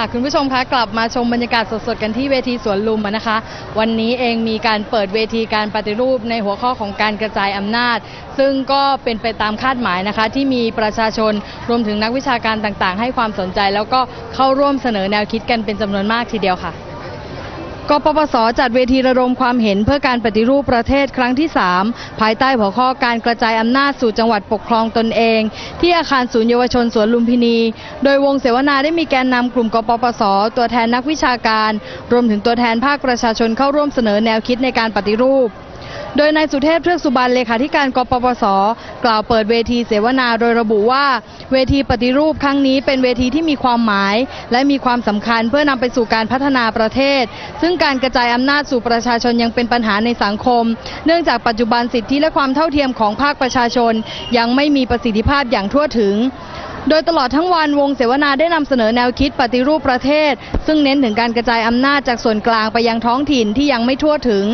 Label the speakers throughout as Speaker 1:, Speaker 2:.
Speaker 1: ค่ะคุณผู้ชมคะกลับมาชมบรรยากาศสดๆกันที่เวทีสวนลุมนะคะ วันนี้เองมีการเปิดเวทีการปฏิรูปในหัวข้อของการกระจายอำนาจ ซึ่งก็เป็นไปตามคาดหมายนะคะ ที่มีประชาชนรวมถึงนักวิชาการต่างๆ ให้ความสนใจ แล้วก็เข้าร่วมเสนอแนวคิดกันเป็นจำนวนมากทีเดียวค่ะ กปปสจัดเวทีระดมความเห็นเพื่อการปฏิรูปประเทศครั้งที่ 3 ภายใต้หัวข้อการกระจายอำนาจสู่จังหวัดปกครองตนเอง ที่อาคารศูนย์เยาวชนสวนลุมพินี โดยวงเสวนาได้มีแกนนำกลุ่มกปปส ตัวแทนนักวิชาการ รวมถึงตัวแทนภาคประชาชนเข้าร่วมเสนอแนวคิดในการปฏิรูป โดยนายสุเทพเทือกสุบรรณเลขาธิการกปปส กล่าวเปิดเวทีเสวนาโดยระบุว่า เวทีปฏิรูปครั้งนี้เป็นเวทีที่มีความหมาย และมีความสำคัญเพื่อนำไปสู่การพัฒนาประเทศ ซึ่งการกระจายอำนาจสู่ประชาชนยังเป็นปัญหาในสังคม เนื่องจากปัจจุบันสิทธิและความเท่าเทียมของภาคประชาชน ยังไม่มีประสิทธิภาพอย่างทั่วถึง โดยตลอดทั้งวันวงเสวนาได้นำเสนอแนวคิดปฏิรูปประเทศ ซึ่งเน้นถึงการกระจายอำนาจจากส่วนกลางไปยังท้องถิ่นที่ยังไม่ทั่วถึง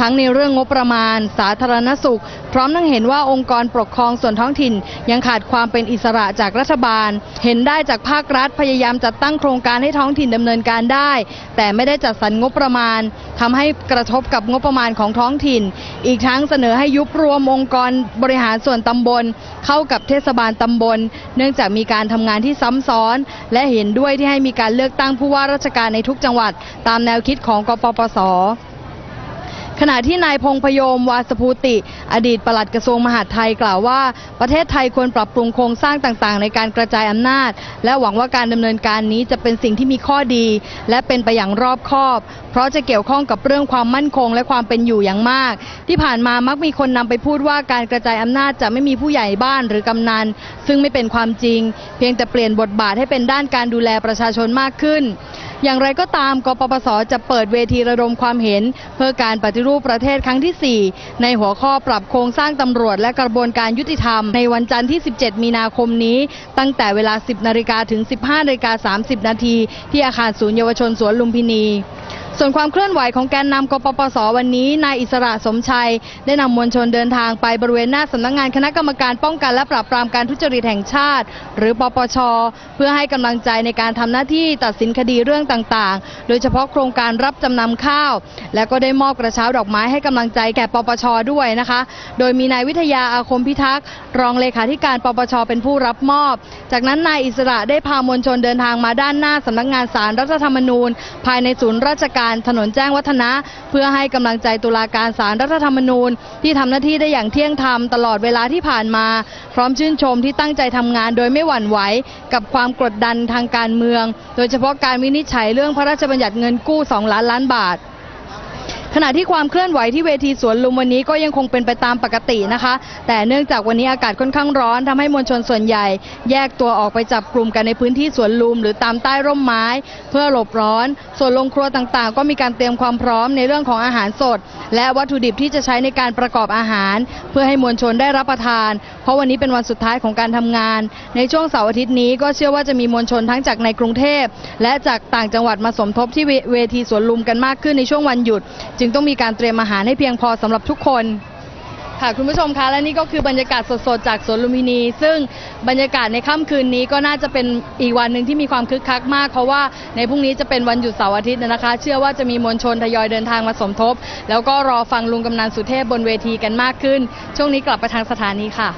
Speaker 1: ทั้งในเรื่องงบประมาณ สาธารณสุข พร้อมทั้งเห็นว่าองค์กรปกครองส่วนท้องถิ่น ยังขาดความเป็นอิสระจากรัฐบาล เห็นได้จากภาครัฐพยายามจัดตั้งโครงการให้ท้องถิ่นดำเนินการได้ แต่ไม่ได้จัดสรรงบประมาณทำให้กระทบกับงบประมาณของท้องถิ่น อีกทั้งเสนอให้ยุบรวมองค์กรบริหารส่วนตำบล เข้ากับเทศบาลตำบล เนื่องจากมีการทำงานที่ซ้ำซ้อน และเห็นด้วยที่ให้มีการเลือกตั้งผู้ว่าราชการในทุกจังหวัด ตามแนวคิดของกปปส ขณะที่นายพงพยมวาสภูติ อดีตปลัดกระทรวงมหาดไทยกล่าวว่า ประเทศไทยควรปรับปรุงโครงสร้างต่างๆ ในการกระจายอำนาจ และหวังว่าการดำเนินการนี้จะเป็นสิ่งที่มีข้อดี และเป็นไปอย่างรอบคอบ เพราะจะเกี่ยวข้องกับเรื่องความมั่นคงและความเป็นอยู่อย่างมาก ที่ผ่านมามักมีคนนำไปพูดว่าการกระจายอำนาจจะไม่มีผู้ใหญ่บ้านหรือกำนันซึ่งไม่เป็นความจริง เพียงแต่เปลี่ยนบทบาทให้เป็นด้านการดูแลประชาชนมากขึ้น อย่างไรก็ตามกปปสจะเปิดเวทีระดมความเห็น เพื่อการปฏิรูปประเทศครั้งที่ 4 ในหัวข้อปรับโครงสร้างตำรวจและกระบวนการยุติธรรมในวันจันทร์ที่ 17 มีนาคมนี้ ตั้งแต่เวลา 10 นาฬิกาถึง 15 นาฬิกา 30 นาทีที่อาคารศูนย์เยาวชนสวนลุมพินี ส่วนความเคลื่อนไหวของแกนนำกปปส วันนี้ นายอิสระสมชัย ได้นำมวลชนเดินทางไปบริเวณหน้าสำนักงานคณะกรรมการป้องกันและปราบปรามการทุจริตแห่งชาติ หรือปปช เพื่อให้กำลังใจในการทำหน้าที่ตัดสินคดีเรื่องต่างๆ โดยเฉพาะโครงการรับจำนำข้าว และก็ได้มอบกระเช้าดอกไม้ให้กำลังใจแก่ปปช ด้วยนะคะ โดยมีนายวิทยาอาคมพิทักษ์รองเลขาธิการปปช เป็นผู้รับมอบ จากนั้นนายอิสระได้พามวลชนเดินทางมาด้านหน้าสำนักงานศาลรัฐธรรมนูญ ภายในศูนย์ราชการถนนแจ้งวัฒนะ เพื่อให้กำลังใจตุลาการศาลรัฐธรรมนูญ ที่ทำหน้าที่ได้อย่างเที่ยงธรรมตลอดเวลาที่ผ่านมา พร้อมชื่นชมที่ตั้งใจทำงานโดยไม่หวั่นไหวกับความกดดันทางการเมือง โดยเฉพาะการวินิจฉัยเรื่องพระราชบัญญัติเงินกู้ 2 ล้านล้านบาท ขณะที่ความเคลื่อนไหวที่เวทีสวนลุมวันนี้ก็ยังคงเป็นไปตามปกตินะคะ แต่เนื่องจากวันนี้อากาศค่อนข้างร้อนทำให้มวลชนส่วนใหญ่ แยกตัวออกไปจับกลุ่มกันในพื้นที่สวนลุม หรือตามใต้ร่มไม้ เพื่อหลบร้อน ส่วนโรงครัวต่างๆ ก็มีการเตรียมความพร้อมในเรื่องของอาหารสด และวัตถุดิบที่จะใช้ในการประกอบอาหาร เพื่อให้มวลชนได้รับประทาน เพราะวันนี้เป็นวันสุดท้ายของการทำงาน ในช่วงเสาร์อาทิตย์นี้ก็เชื่อว่าจะมีมวลชนทั้งจากในกรุงเทพและจากต่างจังหวัดมาสมทบที่เวเวทีสวนลุมกันมากขึ้นในช่วงวันหยุดจึงต้องมีการเตรียมอาหารให้เพียงพอสำหรับทุกคนค่ะคุณผู้ชมคะและนี่ก็คือบรรยากาศสดๆจากสวนลุมพินี ซึ่งบรรยากาศในค่ำคืนนี้ก็น่าจะเป็นอีกวันหนึ่งที่มีความคึกคักมาก เพราะว่าในพรุ่งนี้จะเป็นวันหยุดเสาร์อาทิตย์นะคะ เชื่อว่าจะมีมวลชนทยอยเดินทางมาสมทบ แล้วก็รอฟังลุงกำนันสุเทพบนเวทีกันมากขึ้น ช่วงนี้กลับไปทางสถานีค่ะ